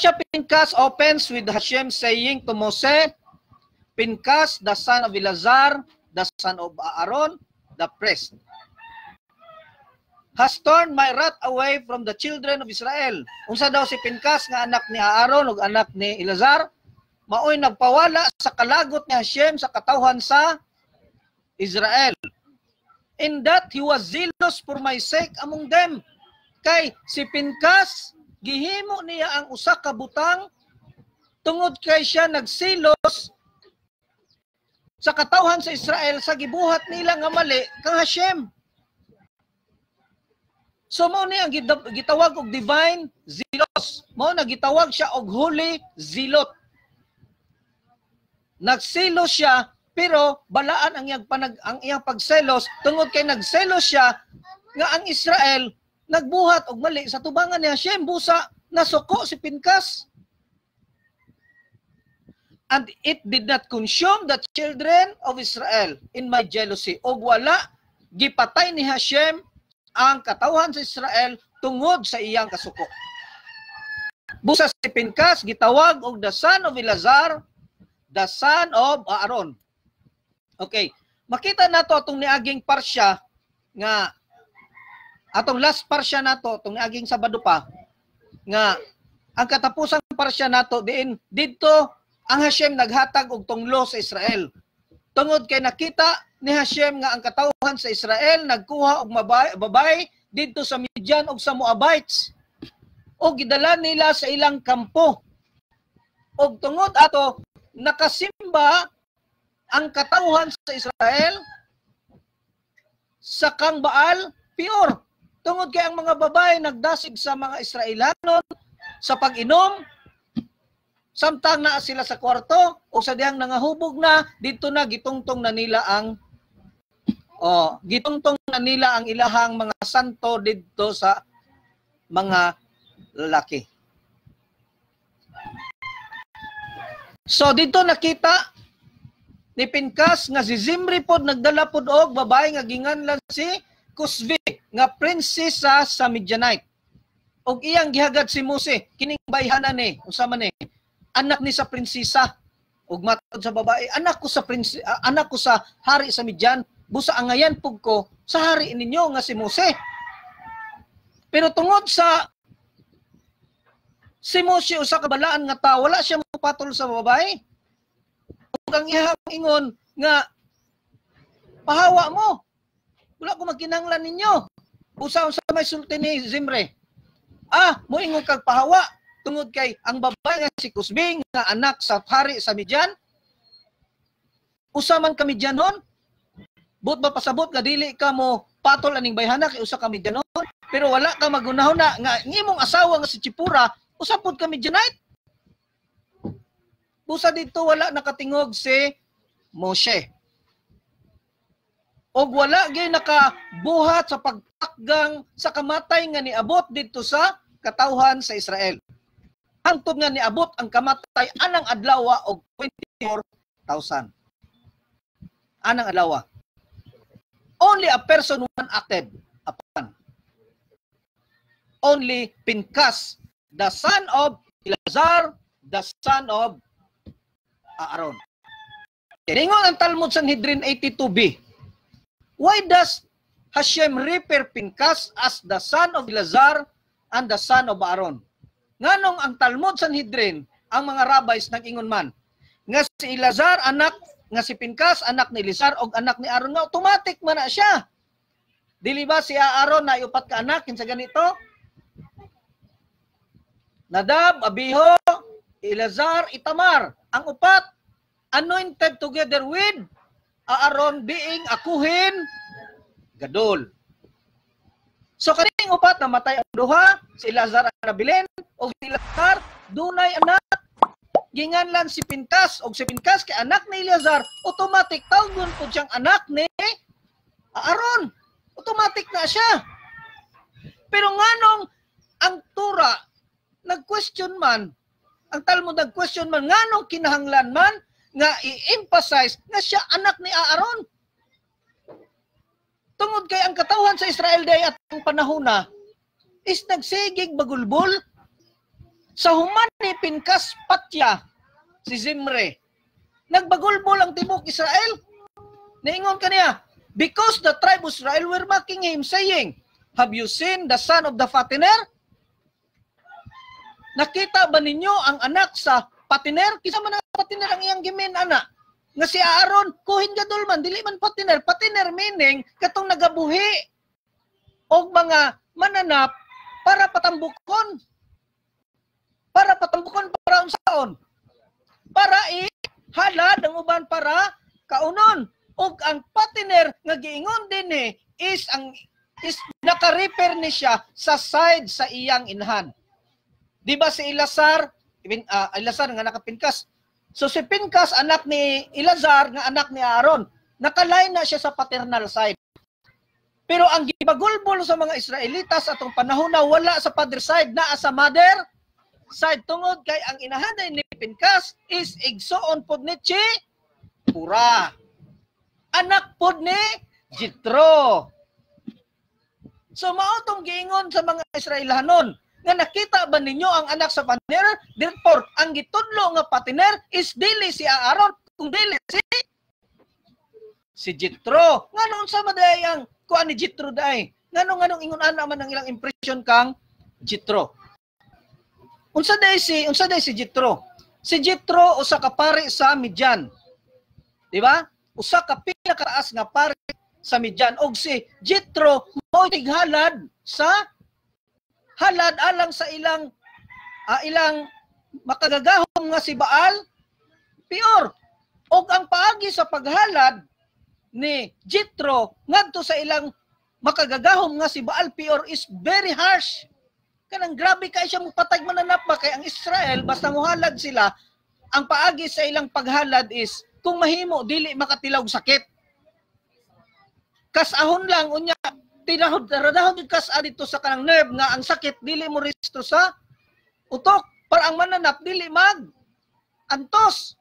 Parsha Pinkas opens with Hashem saying to Moses, Pinkas, the son of Elazar, the son of Aaron, the priest, has turned my wrath away from the children of Israel. Unsa daw si Pinkas nga anak ni Aaron ug anak ni Elazar, maoy nagpawala sa kalagot ni Hashem sa katawhan sa Israel. In that he was zealous for my sake among them. Kay si Pinkas gihimo niya ang usa ka butang tungod kay siya nagsilos sa katawhan sa Israel sa gibuhat nila nga mali kang Hashem. So mao ni ang gitawag og divine zealous. Mao na gitawag siya og holy zealot. Nagselos siya pero balaan ang iyang panag ang iyang pagselos tungod kay nagselos siya nga ang Israel nagbuhat og mali sa tubangan ni Hashem busa nasuko si Pinkas. And it did not consume the children of Israel in my jealousy. Og wala gipatay ni Hashem ang katawhan sa Israel tungod sa iyang kasuko. Busa si Pinkas gitawag og the son of Elazar, the son of Aaron. Okay, makita nato atong niaging parsya nga atong last parsya nato atong niaging Sabado pa nga ang katapusang parsya nato diin didto ang Hashem naghatag og tunglo sa Israel. Tungod kay nakita ni Hashem nga ang katawhan sa Israel nagkuha og babay, babay didto sa Midian og sa Moabites. O gidala nila sa ilang kampo. Og tungod ato nakasimba ang katawhan sa Israel sa kang Baal Pior. Tungod kay ang mga babae nagdasig sa mga Israelanon sa pag-inom Samtang na sila sa kwarto o sa diyang nangahubog na, dito na gitungtong na nila ang oh, gitungtong na nila ang ilahang mga santo dito sa mga lalaki. So dito nakita ni Pinkas nga si Zimri pod nagdala pod og babae nga ginganlan si Kusvi nga prinsesa sa Midianite. Og iyang gihagad si Mose kining bayhanan ni unsa man ni anak ni sa prinsesa. Ug matod sa babae anak ko sa prins uh, anak ko sa hari sa Midian busa angayan pug ko sa hari ninyo nga si Mose. Pero tungod sa si Mose usa ka balaan nga tawo wala siya mapatol sa babae. Ug ang iyang ingon nga pahawa mo. Wala ko magkinanglan ninyo usa sa may sulti ni Zimre. Ah mo ingon kag pahawa tungod kay ang babae nga si Kusbing nga anak sa hari sa Midian usa man ka Midianon but ba pasabot nga dili ka mo patol aning bayhana kay usa ka Midianon pero wala ka magunahon na nga ngimong asawa nga si Chipura usa pud ka Midianite? Busa dito wala nakatingog si Moshe. Og wala gyud nakabuhat sa pagtakgang sa kamatay nga niabot dito sa katawhan sa Israel hangtod nga niabot ang kamatay anang adlaw og 24,000. Anang adlaw. Only a person one acted upon. Only Pinkas, the son of Elazar, the son of Aaron. Ningon ang Talmud Sanhedrin 82b. Why does Hashem refer Pinkas as the son of Elazar and the son of Aaron? Nganong ang Talmud Sanhedrin, ang mga rabbis nang ingon man, nga si Elazar anak nga si Pinkas anak ni Elizar og anak ni Aaron nga automatic man na siya. Dili ba si Aaron na upat ka anak kinsa ganito? Nadab, Abiho, Elazar, Itamar. Ang upat anointed together with Aaron being akuhin gadol. So kaning upat namatay ang duha, si Lazar na bilen o si Lazar dunay anak. Ginganlan si Pinkas o si Pinkas kay anak ni Lazar, automatic tawgon po siyang anak ni Aaron. Automatic na siya. Pero nganong ang tura nag-question man, ang Talmud nag-question man nganong kinahanglan man nga i-emphasize nga siya anak ni Aaron. Tungod kay ang katawhan sa Israel day at ang panahon na is nagsigig bagulbol Sa human ni Pinkas Patya, si Zimre, nagbagulbol ang tibok Israel. Naingon kaniya, because the tribe of Israel were mocking him, saying, Have you seen the son of the fattener? Nakita ba ninyo ang anak sa patiner? Kisa man ang patiner ang iyang gimin, anak. Nga si Aaron, kuhin gadol man, dili man patiner. Patiner meaning, katong nagabuhi. O mga mananap para patambukon. Para patambukon para unsaon. Para i-halad ang uban para kaunon. O ang patiner nga giingon din eh, is ang is naka-repair ni siya sa side sa iyang inhan. Di ba si Ilasar, uh, Ilasar nga nakapinkas. So si Pinkas, anak ni Ilazar, nga anak ni Aaron, nakalain na siya sa paternal side. Pero ang gibagulbol sa mga Israelitas atong panahon na wala sa father side na sa mother side tungod kay ang inahanay ni Pinkas is igsoon pod ni Chi Pura. Anak pod ni Jitro. So mautong giingon sa mga Israelanon nga nakita ba ninyo ang anak sa patiner? Therefore, ang gitudlo nga patiner is dili si Aaron, kung dili si si Jitro. Nga noon sa maday ang kuan ni Jitro day. Nga nung anong ingon ana man ang ilang impression kang Jitro. Unsa day si unsa day si Jitro? Si Jitro usa ka pari sa Midian. Di ba? Usa ka pinakataas nga pari sa Midian og si Jitro mo tighalad sa halad alang sa ilang uh, ilang makagagahom nga si Baal pior. Og ang paagi sa paghalad ni Jitro ngadto sa ilang makagagahom nga si Baal pior is very harsh. Kanang grabe kay siya mupatag mananap ba kay ang Israel basta muhalad sila ang paagi sa ilang paghalad is kung mahimo dili makatilaw sakit. Kas ahon lang unya tinahod radahon kas adito sa kanang nerve nga ang sakit dili mo resto sa utok. Para ang mananap dili mag antos.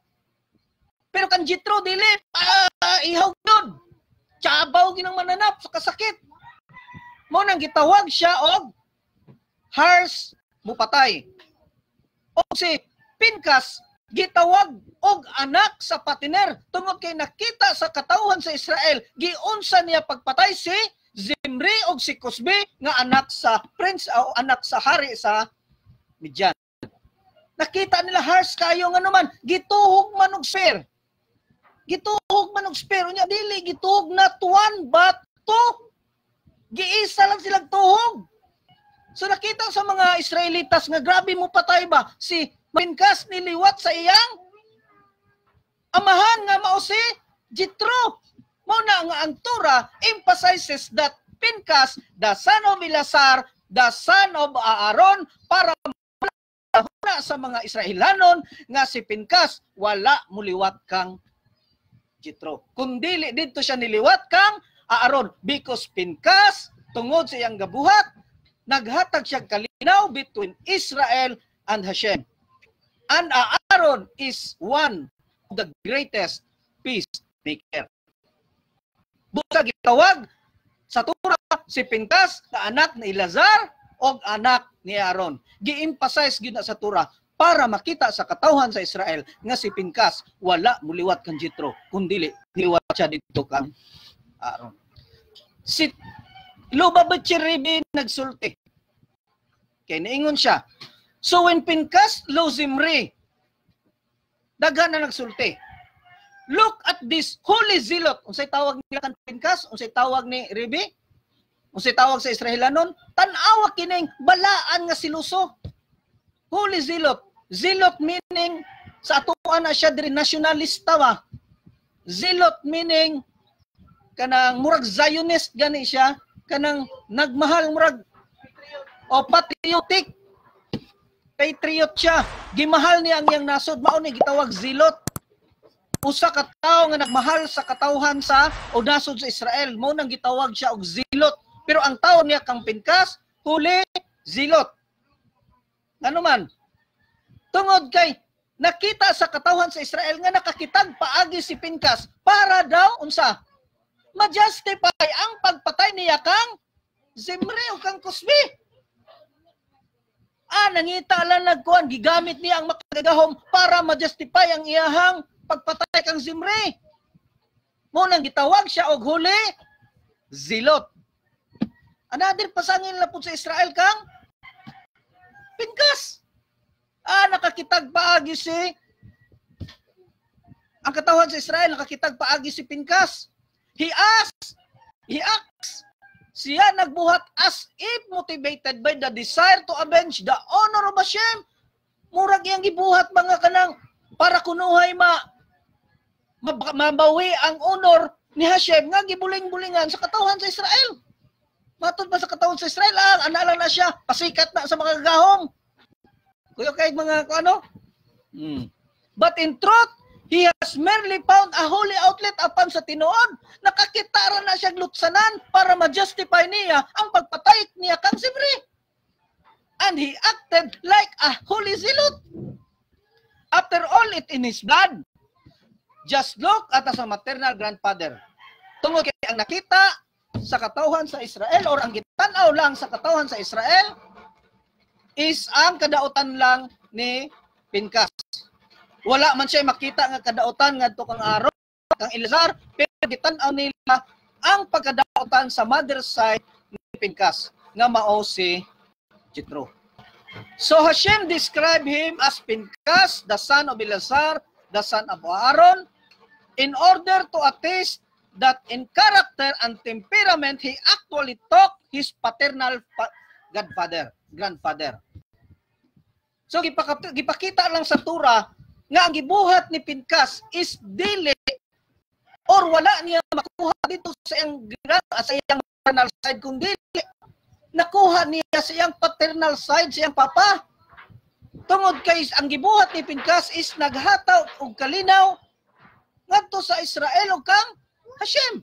Pero kan jitro dili uh, ihaw yun. Tsabaw ginang mananap sa kasakit. Mo nang gitawag siya og hars mupatay o si Pinkas gitawag og anak sa patiner. Tungod kay nakita sa katawhan sa Israel giunsa niya pagpatay si Zimri og si Kusbi nga anak sa prince o anak sa hari sa Midian. Nakita nila harsh kayo nga naman gituhog man og spear. Gituhog man og spear unya dili gituhog na tuwan but two. Giisa lang silang tuhog. So nakita sa mga Israelitas nga grabe mo patay ba si Pinkas niliwat sa iyang amahan nga mao si Jitro Mao na nga ang Torah emphasizes that Pinkas, the son of Elazar, the son of Aaron, para na sa mga Israelanon nga si Pinkas wala muliwat kang Jitro. Kundi dito siya niliwat kang Aaron because Pinkas tungod sa iyang gabuhat naghatag siya kalinaw between Israel and Hashem. And Aaron is one of the greatest peacemaker. Busa gitawag sa tura si Pinkas na anak ni Elazar o anak ni Aaron. Gi-emphasize gyud na sa tura para makita sa katawhan sa Israel nga si Pinkas wala muliwat kan Jitro kundi liwat siya dito kang Aaron. Si Lubabot Chiribi nagsulti. Kaya naingon siya. So when Pinkas lo Zimri, daghan na nagsulti Look at this holy zealot. Unsay tawag nila kan Pinkas? Unsay tawag ni Ribi? Unsay tawag sa Israelanon? Tan-awa kining balaan nga siluso. Holy zealot. Zealot meaning sa atuan na siya diri nationalista ba? Zealot meaning kanang murag Zionist gani siya, kanang nagmahal murag o patriotic patriot siya. Gimahal niya ang iyang nasod mao ni gitawag zealot usa ka tawo nga nagmahal sa katawhan sa o nasod sa Israel. Mo nang gitawag siya og zilot. Pero ang tawo niya kang pinkas huli zilot. Ano man. Tungod kay nakita sa katawhan sa Israel nga nakakitag paagi si Pinkas para daw unsa ma-justify ang pagpatay niya kang Zimri o kang Kusbi. Ah, nangita lang nagkuhan, gigamit niya ang makagahom para ma-justify ang iyahang pagpatay kang Zimri. Munang gitawag siya og huli, zilot. Another pasangin na po sa Israel kang Pinkas. Ah, nakakitag paagi si ang katawan sa Israel, nakakitag paagi si Pinkas. He asked, he asked, siya nagbuhat as if motivated by the desire to avenge the honor of Hashem. Murag iyang gibuhat mga kanang para kunuhay ma mabawi ang honor ni Hashem nga gibuling-bulingan sa katawan sa Israel. Matod pa sa katawan sa Israel, ah, anala na siya, pasikat na sa mga gahong. Kuya kay mga ano? Hmm. But in truth, he has merely found a holy outlet upon sa tinuod. Nakakitara na siya lutsanan para ma-justify niya ang pagpatay niya kang Zimri. And he acted like a holy zealot. After all it in his blood, just look at sa maternal grandfather. Tungod kay ang nakita sa katawhan sa Israel or ang gitanaw lang sa katawhan sa Israel is ang kadautan lang ni Pinkas. Wala man siya makita nga kadautan ngadto kang Aaron, kang Elazar, pero gitanaw nila ang pagkadautan sa mother side ni Pinkas nga mao si Jethro. So Hashem described him as Pinkas, the son of Elazar, the son of Aaron, in order to attest that in character and temperament, he actually took his paternal pa- godfather, grandfather. So gipakita lang sa Tura nga ang gibuhat ni Pinkas is dili or wala niya makuha dito sa iyang sa iyang maternal side kung dili nakuha niya sa iyang paternal side sa iyang papa. Tungod kay ang gibuhat ni Pinkas is naghataw og kalinaw ngadto sa Israel ug kang Hashem.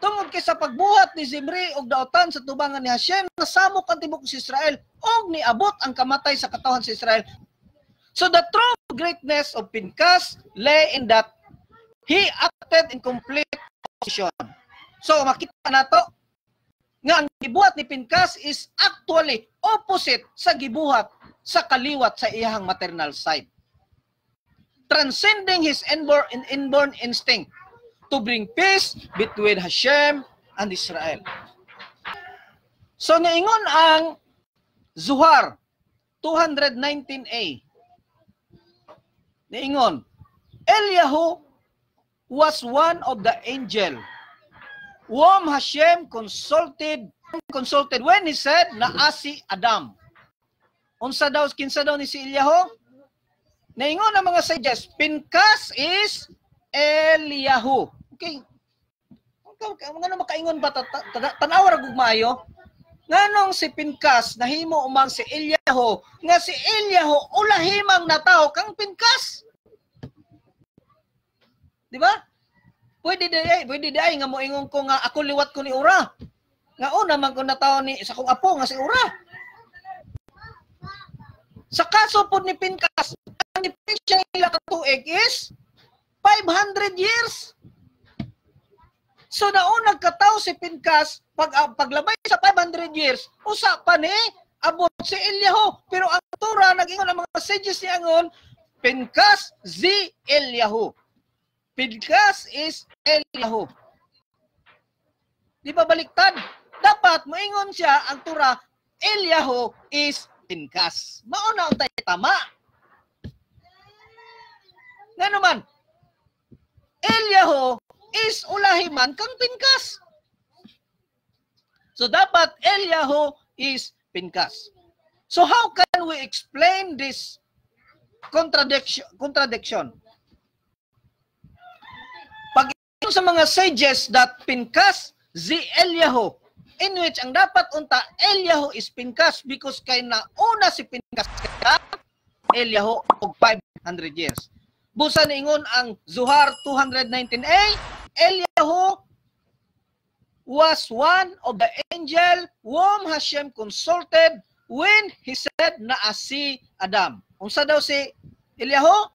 Tungod kay sa pagbuhat ni Zimri og daotan sa tubangan ni Hashem, nasamok ang tibok sa Israel og niabot ang kamatay sa katawan sa Israel. So the true greatness of Pinkas lay in that he acted in complete opposition. So makita nato nga ang gibuhat ni Pinkas is actually opposite sa gibuhat sa kaliwat sa iyang maternal side transcending his inborn, inborn instinct to bring peace between Hashem and Israel. So niingon ang Zuhar 219a. Niingon, Eliyahu was one of the angel whom Hashem consulted consulted when he said na asi Adam. Unsa daw kinsa daw ni si Eliyahu? Naingon ang mga sages, Pinkas is Eliyahu. Okay. Nga makaingon ba? Tanawa ra gugmayo. Nganong si Pinkas nahimo umang si Eliyahu nga si Eliyahu ulahimang nataw kang Pinkas. Di ba? Pwede di ay, pwede di ay nga moingon ko nga ako liwat ko ni Ura. Nga una man ko nataw ni sa kong apo nga si Ura. Sa kaso po ni Pinkas, depression nila katuig is 500 years. So naunag kataw si Pinkas pag uh, paglabay sa 500 years, usa pa ni abot si Eliyahu. Pero ang tura nag-ingon ang mga sages ni Angon, Pinkas Z Eliyahu. Pinkas is Eliyahu. Di ba baliktad? Dapat moingon siya ang tura Eliyahu is Pinkas. Mauna ang tama. Nga naman, Eliyahu is ulahiman kang Pinkas. So dapat Eliyahu is Pinkas. So how can we explain this contradiction? contradiction? Pag sa mga sages that Pinkas, zi Eliyahu, in which ang dapat unta, Eliyahu is Pinkas because kay na una si Pinkas ka, Eliyahu og 500 years. Busa ingon ang Zuhar 219a, Eliyahu was one of the angel whom Hashem consulted when he said na si Adam. Unsa daw si Eliyahu?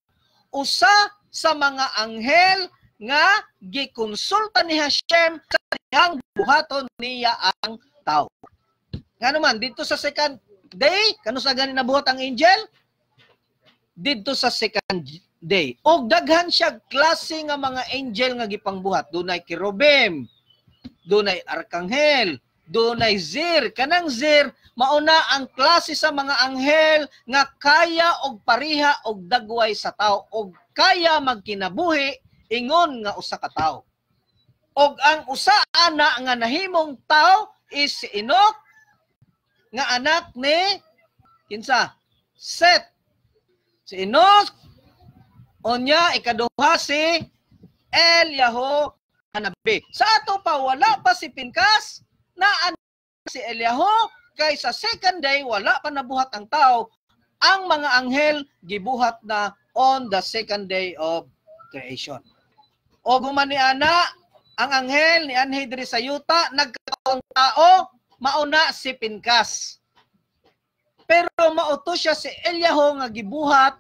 Usa sa mga anghel nga gikonsulta ni Hashem sa dihang buhaton niya ang tao. Nga naman, dito sa second day, kano sa ganin nabuhat ang angel? Dito sa second day. Og daghan siya klase nga mga angel nga gipangbuhat. Dunay kirubim, dunay arkanghel, dunay zir. Kanang zir, mauna ang klase sa mga anghel nga kaya og pariha og dagway sa tao og kaya magkinabuhi ingon nga usa ka tawo. Og ang usa ana nga nahimong tao is si Enoch nga anak ni kinsa Set. Si Enoch onya ikaduha si Eliyahu Hanabi. Sa ato pa wala pa si Pinkas na si Eliyahu kay sa second day wala pa nabuhat ang tao. Ang mga anghel gibuhat na on the second day of creation. O gumani ana ang anghel ni anhi diri sa yuta nagkatawang tao mauna si Pinkas. Pero mauto siya si Eliyahu nga gibuhat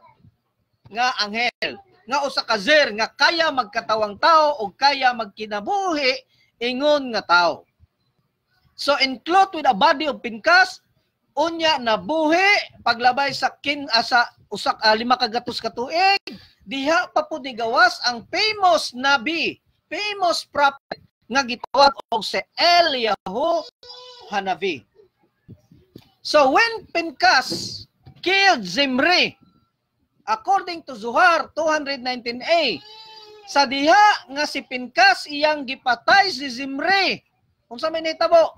nga anghel nga usa ka zer nga kaya magkatawang tao o kaya magkinabuhi ingon nga tao. So include with a body of Pinkas unya na buhi paglabay sa kin asa ah, usak uh, lima kagatos ka tuig diha pa ni gawas ang famous nabi famous prophet nga gitawag og si Eliyahu Hanavi. So when Pinkas killed Zimri, according to Zuhar 219a, sa diha nga si Pinkas iyang gipatay si Zimri. Unsa may nitabo?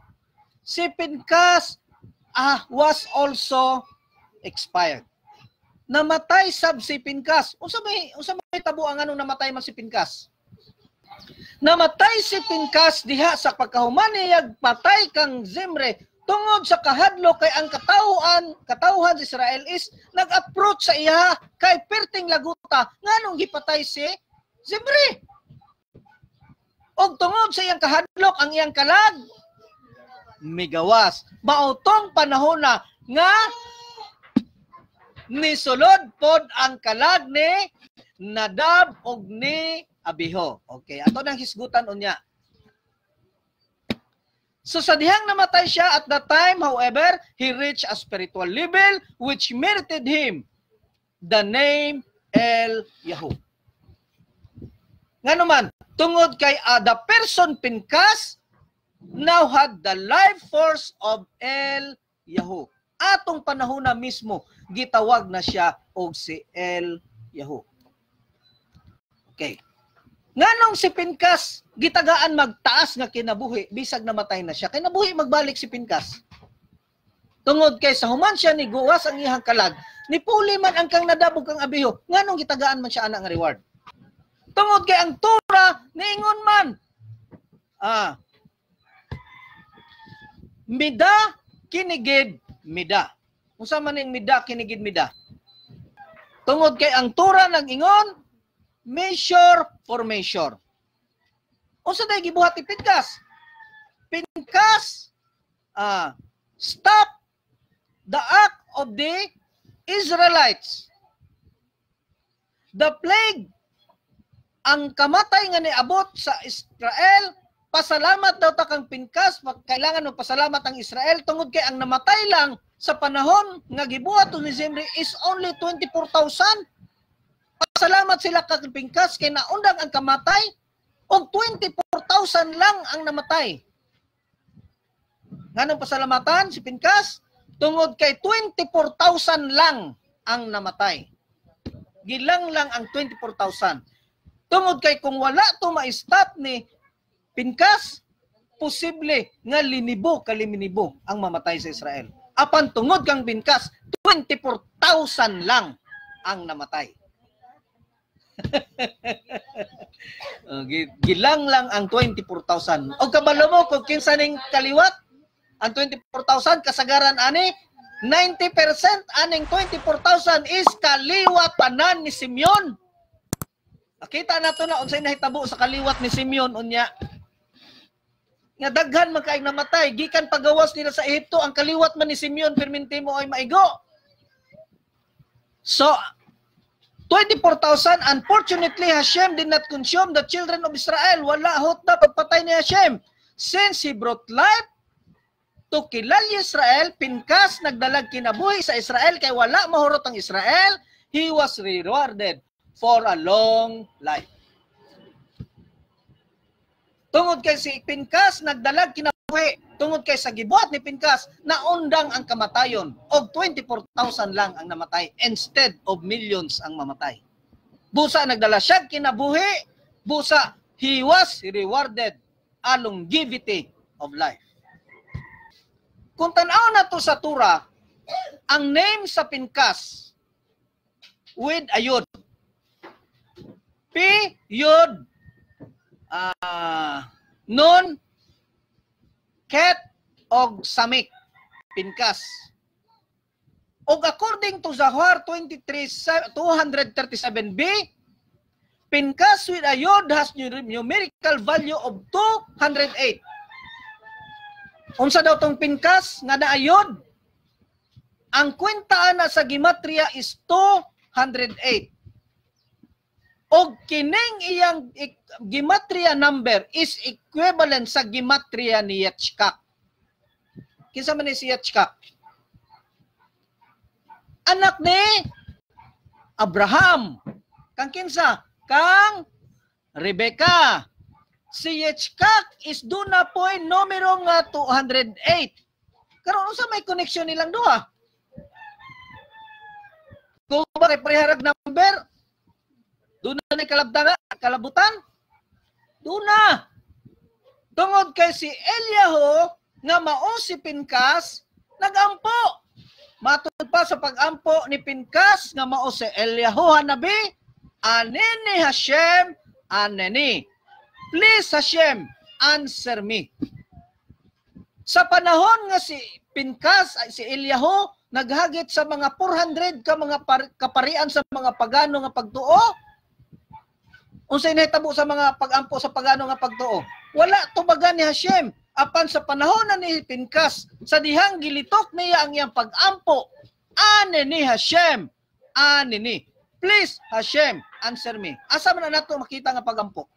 Si Pinkas ah, was also expired. Namatay sab si Pinkas. Unsa may unsa may tabo ang anong namatay man si Pinkas? Namatay si Pinkas diha sa pagkahuman niyag patay kang Zimre tungod sa kahadlo kay ang katawhan katawhan sa Israel is nag-approach sa iya kay perting laguta nganong gipatay si Zimri. Og tungod sa iyang kahadlok ang iyang kalag migawas. Mautong panahon na nga ni sulod pod ang kalag ni Nadab og ni abiho. Okay, ato nang hisgutan unya. So sa dihang namatay siya at that time, however, he reached a spiritual level which merited him the name El Yahoo. Nga naman, tungod kay uh, the person Pinkas now had the life force of El Yahoo. Atong panahon na mismo, gitawag na siya og si El Yahoo. Okay. Nganong si Pinkas gitagaan magtaas nga kinabuhi bisag namatay na siya. Kinabuhi magbalik si Pinkas. Tungod kay sa human siya ni guwas ang iyang kalag, ni puli man ang kang nadabog kang abiho, nganong gitagaan man siya ana nga reward. Tungod kay ang tura niingon man. Ah. Mida kinigid mida. Unsa man ning mida kinigid mida? Tungod kay ang tura nag ingon measure for measure. Unsa day gibuhat ni Pinkas? Pinkas uh, stop the act of the Israelites. The plague ang kamatay nga niabot sa Israel pasalamat daw ta kang Pinkas kailangan mo pasalamat ang Israel tungod kay ang namatay lang sa panahon nga gibuhat ni Zimri is only 24,000 Pasalamat sila kag pingkas kay naundang ang kamatay og 24,000 lang ang namatay. Nganong pasalamatan si Pinkas? Tungod kay 24,000 lang ang namatay. Gilang lang ang 24,000. Tungod kay kung wala to ma-stop ni Pinkas, posible nga linibo kaliminibo ang mamatay sa Israel. Apan tungod kang Pinkas, 24,000 lang ang namatay. uh, gilang lang ang 24,000. O kabalo mo kung kinsa ning kaliwat ang 24,000 kasagaran ani 90% aning 24,000 is kaliwat tanan ni Simeon. Nakita nato na unsay nahitabo sa kaliwat ni Simeon unya. Nga daghan man namatay gikan pagawas nila sa Ehipto ang kaliwat man ni Simeon permintimo ay maigo. So 24,000. Unfortunately, Hashem did not consume the children of Israel. Wala hot na pagpatay ni Hashem. Since He brought life to kilal Israel, Pinkas nagdalag kinabuhi sa Israel kay wala mahurot ang Israel, he was rewarded for a long life. Tungod kay si Pinkas nagdalag kinabuhi, tungod kay sa gibuhat ni Pinkas naundang ang kamatayon og 24,000 lang ang namatay instead of millions ang mamatay. Busa nagdala siya kinabuhi, busa he was rewarded a longevity of life. Kung tanaw na to sa Tura, ang name sa Pinkas with ayod. P, yod, uh, nun, ket, og samik, pinkas. Og according to Zahar 23, 237b, pinkas with a yod has numerical value of 208. Unsa daw tong pinkas nga naayod? Ang kwenta na sa gematria is 208 og kining iyang gematria number is equivalent sa gematria ni Yetchkak. Kinsa man ni si Yetchkak? Anak ni Abraham. Kang kinsa? Kang Rebecca. Si Yetchkak is do na po numero nga 208. Karon unsa may connection nilang duha? Kung bakit pareharag number, doon na ni kalabdanga, kalabutan? Doon na. Tungod kay si Eliyahu nga mao si Pinkas, nagampo. Matod pa sa pagampo ni Pinkas nga mao si Eliyahu hanabi, aneni Hashem, aneni. Please Hashem, answer me. Sa panahon nga si Pinkas, si Eliyahu, naghagit sa mga 400 ka mga kaparian sa mga pagano nga pagtuo, Unsay nahitabo sa mga pagampo sa pagano nga pagtuo? Wala tubagan ni Hashem. Apan sa panahon na ni Pinkas, sa dihang gilitok niya ang iyang pagampo, ane ni Hashem, ane ni. Please, Hashem, answer me. Asa man na nato makita nga pagampo?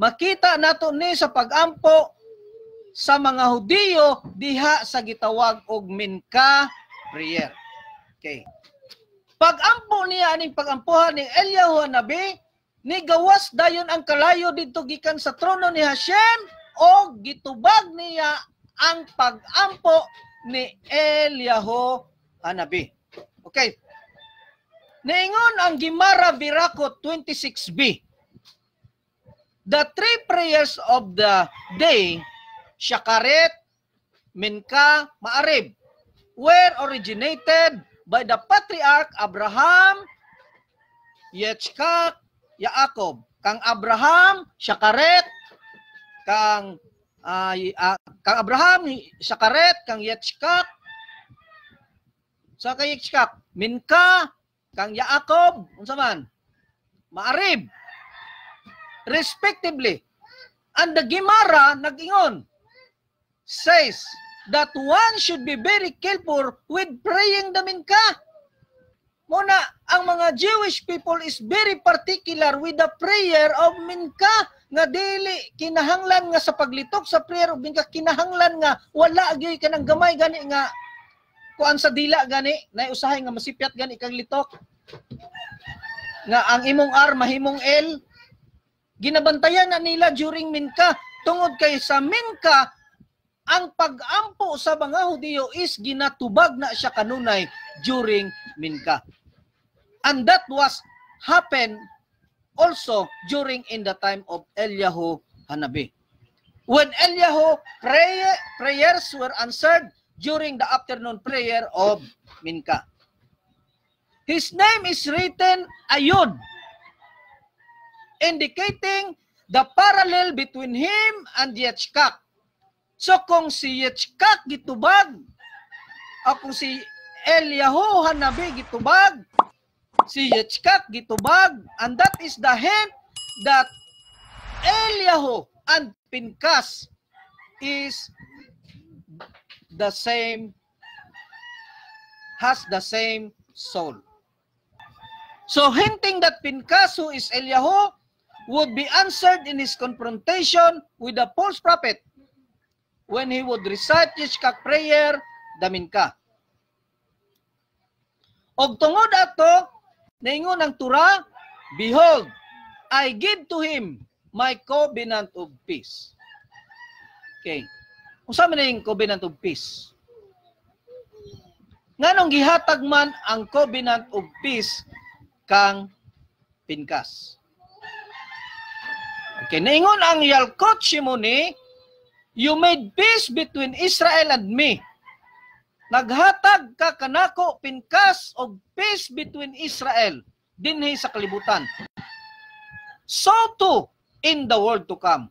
Makita nato ni sa pagampo sa mga Hudiyo diha sa gitawag og minka prayer. Okay. Pagampo niya aning pagampuhan ni Eliyahu nabi ni gawas dayon ang kalayo didto gikan sa trono ni Hashem o gitubag niya ang pagampo ni Eliyahu Hanabi. Okay. Naingon ang Gimara Birakot 26b. The three prayers of the day, Shakaret, Minka, Maarib, were originated by the patriarch Abraham, Yitzchak, Yaakov, kang Abraham, Shakaret, kang uh, uh, kang Abraham, Shakaret, kang Yitzchak, sa kay Yitzchak, Minka, kang Yaakov, unsa man? Maarib. Respectively. And the Gemara nag-ingon says that one should be very careful with praying the Minka Muna, ang mga Jewish people is very particular with the prayer of Minka nga dili kinahanglan nga sa paglitok sa prayer of Minka. Kinahanglan nga wala gyud ka ng gamay gani nga kuan sa dila gani na usahay nga masipyat gani kang litok. Nga ang imong R mahimong L ginabantayan na nila during Minka. Tungod kay sa Minka ang pag-ampo sa mga Hudiyo is ginatubag na siya kanunay during Minka. And that was happened also during in the time of Eliyahu Hanabi. When Eliyahu pray, prayers were answered during the afternoon prayer of Minka. His name is written Ayud, indicating the parallel between him and Yetzkak. So kung si Yetzkak gitubag, o kung si Eliyahu Hanabi gitubag, si Yitzchak gitubag and that is the hint that Eliyahu and Pinkas is the same has the same soul. So hinting that Pinkas who is Eliyahu would be answered in his confrontation with the false prophet when he would recite Yishkak prayer, damin ka. Og tungod ato, naingon ang Tura, Behold, I give to him my covenant of peace. Okay. Unsa man ning covenant of peace? Nganong gihatag man ang covenant of peace kang pinkas? Okay, naingon ang Yalkot Shimoni, you made peace between Israel and me. Naghatag ka kanako pinkas og peace between Israel dinhi sa kalibutan. So too in the world to come.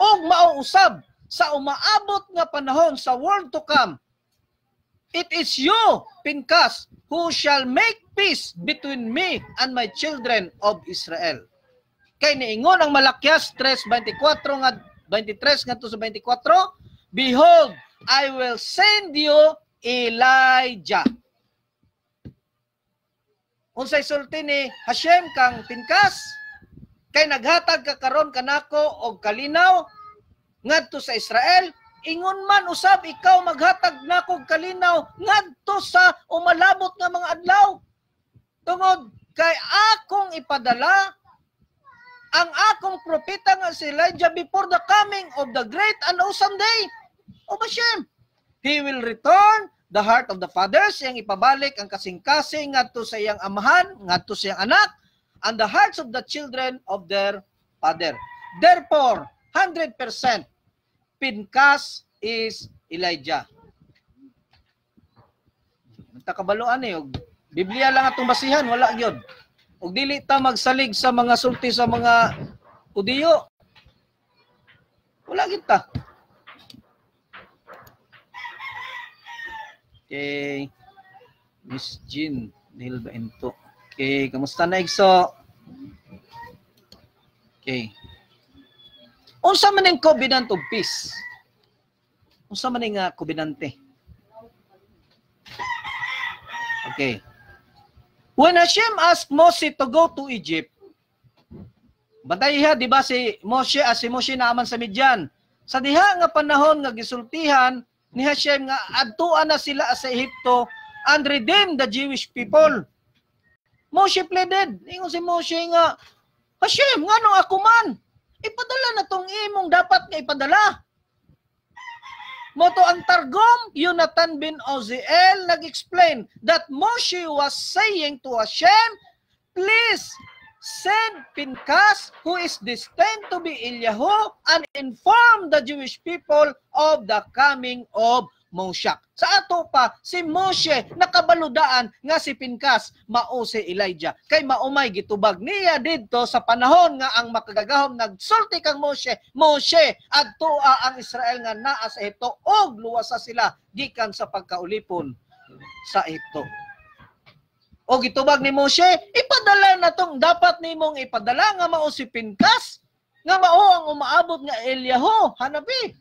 Og mauusab sa umaabot nga panahon sa world to come, it is you, Pinkas, who shall make peace between me and my children of Israel. Kay niingon ang Malakyas 3:24 nga 23 ngadto sa 24, Behold, I will send you Elijah. Unsay sulti ni Hashem kang Pinkas? Kay naghatag ka karon kanako og kalinaw ngadto sa Israel, ingon man usab ikaw maghatag nako kalinaw ngadto sa umalabot nga mga adlaw. Tungod kay akong ipadala ang akong propeta nga si Elijah before the coming of the great and awesome day of Hashem. He will return the heart of the fathers, siyang ipabalik ang kasing-kasing ngadto sa iyang amahan, ngadto sa iyang anak, and the hearts of the children of their father. Therefore, 100% Pinkas is Elijah. Nagtakabaluan eh. Biblia lang atong basihan, wala gyud. Ug dili ta magsalig sa mga sulti sa mga Udiyo. Wala gyud ta. Okay. Miss Jean Nilba Ento. Okay, kamusta na Igso? Okay. Unsa man ning covenant of peace? Unsa man ning uh, covenante? Okay. When Hashem asked Moses to go to Egypt, Bantay ha, di ba si Moshe, as ah, si Moshe naaman sa Midian. Sa diha nga panahon nga gisultihan ni Hashem nga adtuan na sila sa Ehipto and redeem the Jewish people. Moshe pleaded. Ingon si Moshe nga, Hashem, nga nung ako man, ipadala na tong imong dapat nga ipadala. Moto ang Targum, Yonatan bin Oziel nag-explain that Moshe was saying to Hashem, please send Pinkas who is destined to be Eliyahu and inform the Jewish people of the coming of Moshe. Sa ato pa, si Moshe nakabaludaan nga si Pinkas mao si Elijah. Kay maumay gitubag niya didto sa panahon nga ang makagagahom nagsulti kang Moshe, Moshe adtoa ang Israel nga naa sa Ehipto og luwasa sila gikan sa pagkaulipon sa Ehipto. O gitubag ni Moshe, ipadala na tong dapat nimong ipadala nga mao si Pinkas nga mao ang umaabot nga Eliyahu, hanabi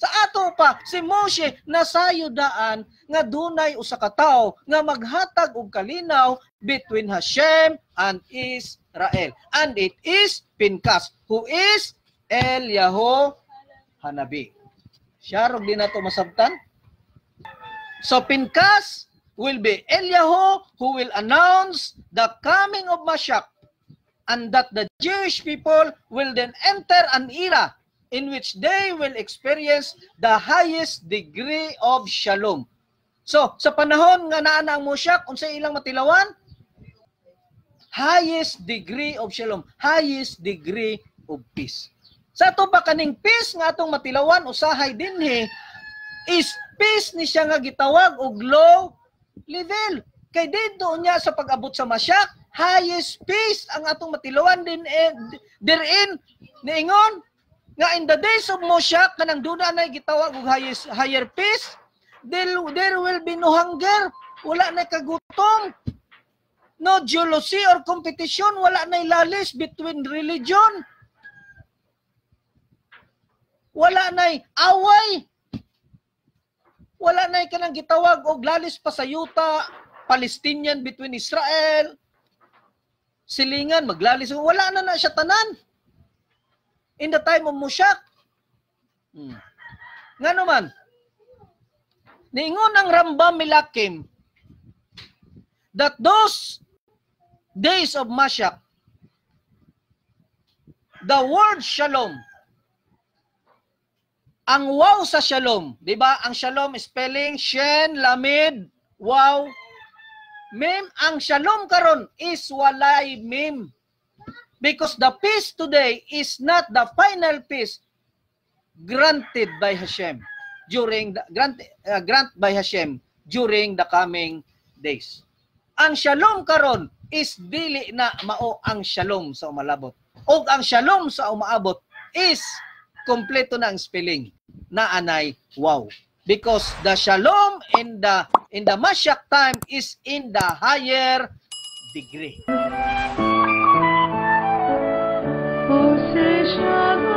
sa ato pa si Moshe nasayo daan nga dunay usa ka tawo nga maghatag og kalinaw between Hashem and Israel. And it is Pinkas who is Eliyahu Hanabi. Siya rog din nato masabtan. So Pinkas will be Eliyahu who will announce the coming of Mashiach and that the Jewish people will then enter an era in which they will experience the highest degree of shalom. So, sa panahon nga naa na ang Mosyak, unsa ilang matilawan? Highest degree of shalom, highest degree of peace. Sa ato pa kaning peace nga atong matilawan usahay dinhi is peace ni siya nga gitawag og low level. Kay dito niya sa pag-abot sa masyak, highest peace ang atong matilawan din eh, therein niingon nga in the days of Moshe kanang duna na gitawag og higher, higher peace there, there will be no hunger wala na kagutom no jealousy or competition wala na lalis between religion wala na away wala na kanang gitawag og lalis pa sa yuta Palestinian between Israel silingan maglalis wala na na siya tanan in the time of Mushak. Hmm. Nga naman, niingon ang Rambam Milakim that those days of Mashiach, the word shalom, ang wow sa shalom, di ba? Ang shalom spelling, shen, lamid, wow, mem. Ang shalom karon is walay mem. Because the peace today is not the final peace granted by Hashem during the grant uh, grant by Hashem during the coming days. Ang shalom karon is dili na mao ang shalom sa umalabot. O ang shalom sa umaabot is kompleto na ang spelling na anay wow. Because the shalom in the in the Mashiach time is in the higher degree. Oh, say shalom.